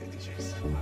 dikkat edeceksin.